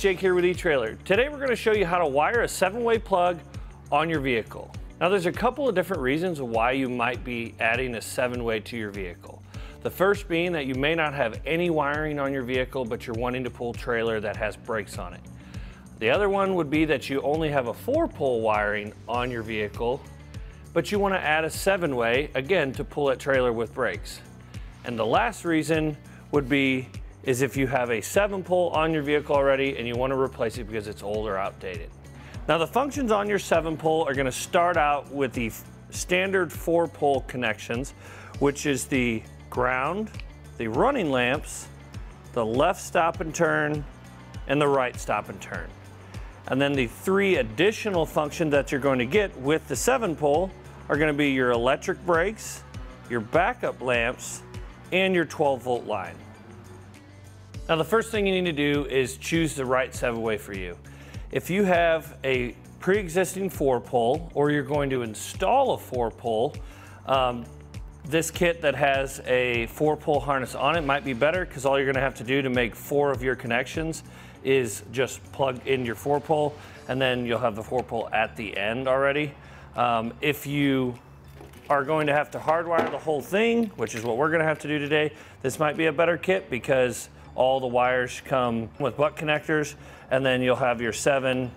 Jake here with eTrailer. Today we're going to show you how to wire a seven-way plug on your vehicle. Now there's a couple of different reasons why you might be adding a seven-way to your vehicle. The first being that you may not have any wiring on your vehicle, but you're wanting to pull trailer that has brakes on it. The other one would be that you only have a four pole wiring on your vehicle, but you want to add a seven way, again, to pull that trailer with brakes. And the last reason would be is if you have a seven pole on your vehicle already and you want to replace it because it's old or outdated. Now the functions on your seven pole are going to start out with the standard four pole connections, which is the ground, the running lamps, the left stop and turn, and the right stop and turn. And then the three additional functions that you're going to get with the seven pole are going to be your electric brakes, your backup lamps, and your 12 volt line. Now the first thing you need to do is choose the right seven way for you. If you have a pre-existing four pole or you're going to install a four pole, um, this kit that has a four pole harness on it might be better because all you're gonna have to do to make four of your connections is just plug in your four pole and then you'll have the four pole at the end already. Um, if you are going to have to hardwire the whole thing, which is what we're gonna have to do today, this might be a better kit because all the wires come with butt connectors and then you'll have your seven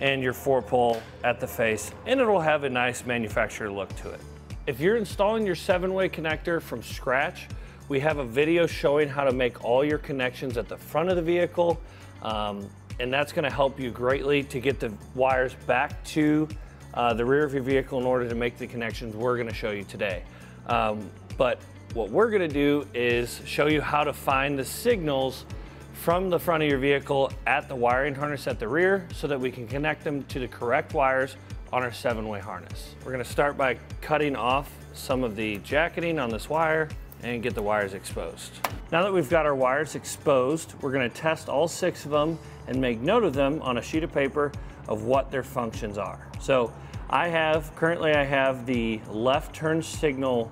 and your four pole at the face and it'll have a nice manufacturer look to it. If you're installing your seven-way connector from scratch, we have a video showing how to make all your connections at the front of the vehicle, um, and that's gonna help you greatly to get the wires back to uh, the rear of your vehicle in order to make the connections we're gonna show you today. Um, but what we're gonna do is show you how to find the signals from the front of your vehicle at the wiring harness at the rear so that we can connect them to the correct wires on our seven-way harness. We're gonna start by cutting off some of the jacketing on this wire and get the wires exposed. Now that we've got our wires exposed, we're gonna test all six of them and make note of them on a sheet of paper of what their functions are. So I have, currently I have the left turn signal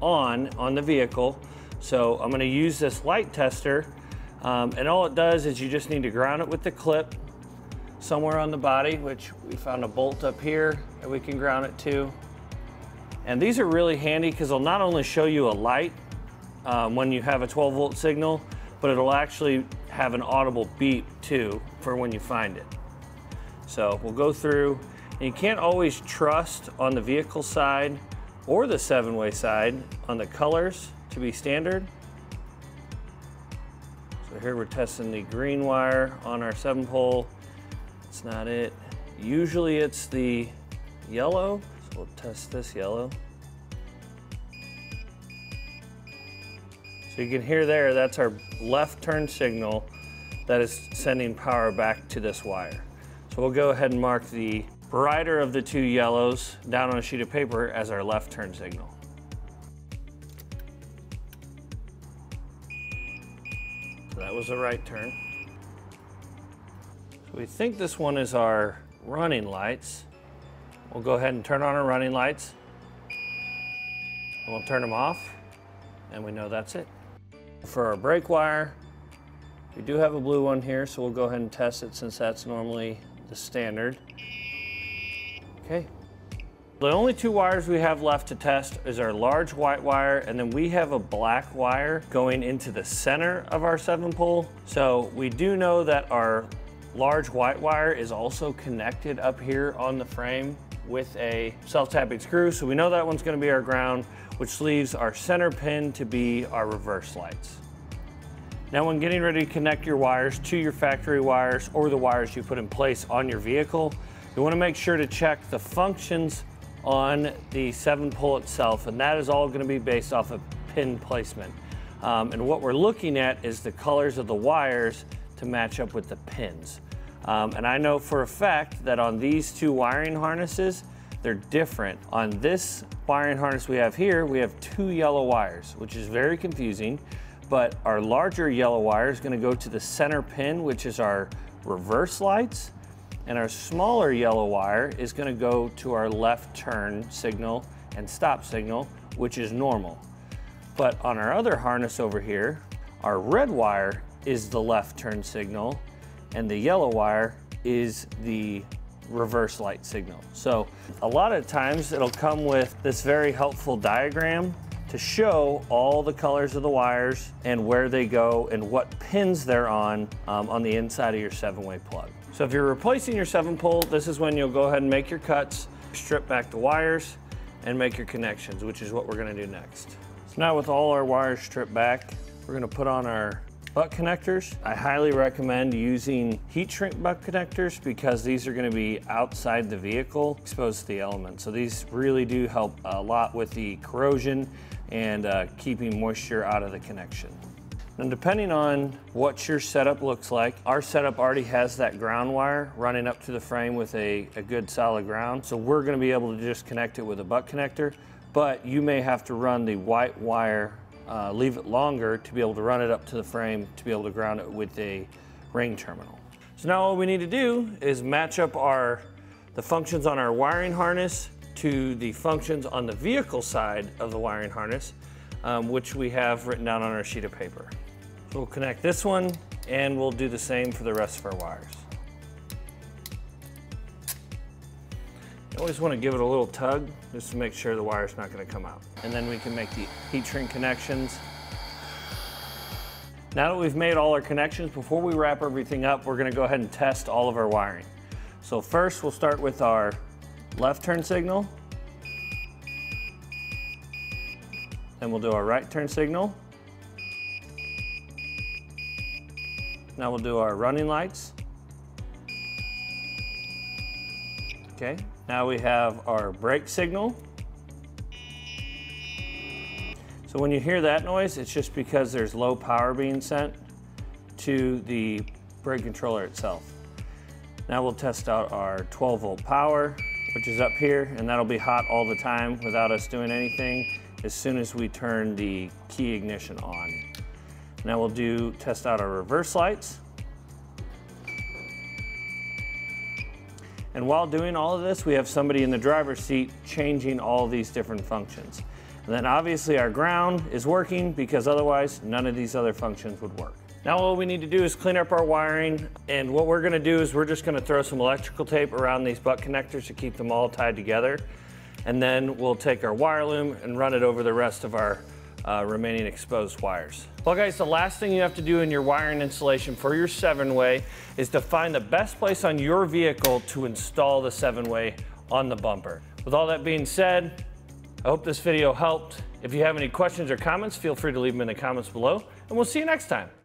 on, on the vehicle. So I'm gonna use this light tester um, and all it does is you just need to ground it with the clip somewhere on the body, which we found a bolt up here that we can ground it to. And these are really handy because they'll not only show you a light um, when you have a 12 volt signal, but it'll actually have an audible beep too for when you find it. So we'll go through, and you can't always trust on the vehicle side or the seven way side on the colors to be standard. So here we're testing the green wire on our seven pole it's not it. Usually it's the yellow, so we'll test this yellow. So you can hear there, that's our left turn signal that is sending power back to this wire. So we'll go ahead and mark the brighter of the two yellows down on a sheet of paper as our left turn signal. So that was the right turn. So we think this one is our running lights. We'll go ahead and turn on our running lights. And we'll turn them off and we know that's it. For our brake wire, we do have a blue one here, so we'll go ahead and test it since that's normally the standard. Okay. The only two wires we have left to test is our large white wire, and then we have a black wire going into the center of our seven pole. So we do know that our large white wire is also connected up here on the frame with a self-tapping screw. So we know that one's gonna be our ground, which leaves our center pin to be our reverse lights. Now when getting ready to connect your wires to your factory wires or the wires you put in place on your vehicle, you wanna make sure to check the functions on the seven pole itself, and that is all gonna be based off of pin placement. Um, and what we're looking at is the colors of the wires to match up with the pins. Um, and I know for a fact that on these two wiring harnesses, they're different. On this wiring harness we have here, we have two yellow wires, which is very confusing, but our larger yellow wire is gonna go to the center pin, which is our reverse lights, and our smaller yellow wire is gonna go to our left turn signal and stop signal, which is normal. But on our other harness over here, our red wire is the left turn signal and the yellow wire is the reverse light signal. So a lot of times it'll come with this very helpful diagram to show all the colors of the wires and where they go and what pins they're on um, on the inside of your seven-way plug. So if you're replacing your seven pole, this is when you'll go ahead and make your cuts, strip back the wires, and make your connections, which is what we're gonna do next. So now with all our wires stripped back, we're gonna put on our butt connectors. I highly recommend using heat shrink butt connectors because these are gonna be outside the vehicle, exposed to the elements. So these really do help a lot with the corrosion and uh, keeping moisture out of the connection. And depending on what your setup looks like, our setup already has that ground wire running up to the frame with a, a good solid ground. So we're gonna be able to just connect it with a butt connector, but you may have to run the white wire, uh, leave it longer to be able to run it up to the frame to be able to ground it with a ring terminal. So now all we need to do is match up our the functions on our wiring harness to the functions on the vehicle side of the wiring harness, um, which we have written down on our sheet of paper. We'll connect this one and we'll do the same for the rest of our wires. You always want to give it a little tug just to make sure the wire's not going to come out. And then we can make the heat shrink connections. Now that we've made all our connections, before we wrap everything up, we're going to go ahead and test all of our wiring. So first we'll start with our left turn signal. Then we'll do our right turn signal. Now we'll do our running lights. Okay, now we have our brake signal. So when you hear that noise, it's just because there's low power being sent to the brake controller itself. Now we'll test out our 12 volt power, which is up here, and that'll be hot all the time without us doing anything as soon as we turn the key ignition on. Now we'll do test out our reverse lights. And while doing all of this, we have somebody in the driver's seat changing all these different functions. And then obviously our ground is working because otherwise none of these other functions would work. Now all we need to do is clean up our wiring and what we're gonna do is we're just gonna throw some electrical tape around these butt connectors to keep them all tied together. And then we'll take our wire loom and run it over the rest of our uh, remaining exposed wires. Well guys, the last thing you have to do in your wiring installation for your seven-way is to find the best place on your vehicle to install the seven-way on the bumper. With all that being said, I hope this video helped. If you have any questions or comments, feel free to leave them in the comments below, and we'll see you next time.